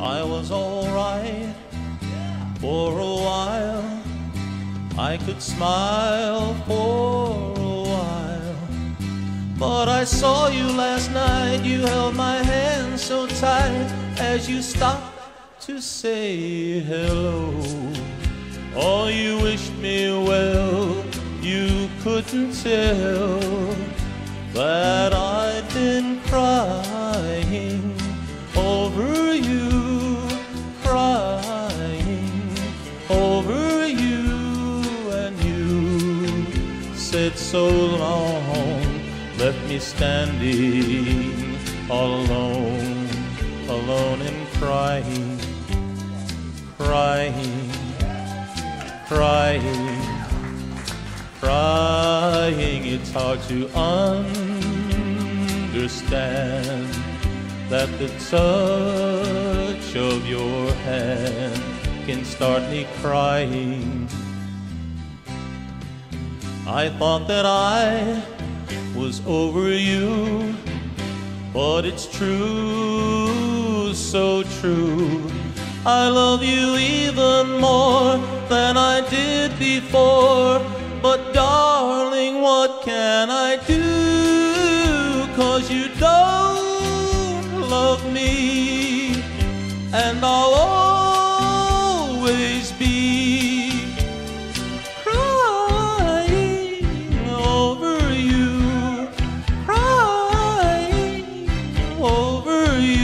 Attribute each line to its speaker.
Speaker 1: I was alright for a while. I could smile for a while. But I saw you last night. You held my hand so tight as you stopped to say hello. Oh, you wished me well. You couldn't tell that I'd been crying over you, said so long, left me standing all alone, alone and crying, crying, crying crying, it's hard to understand that the touch of your hand can start me crying. I thought that I was over you, but it's true, so true. I love you even more than I did before. But darling, what can I do? Cause you don't love me, and I'll always be you.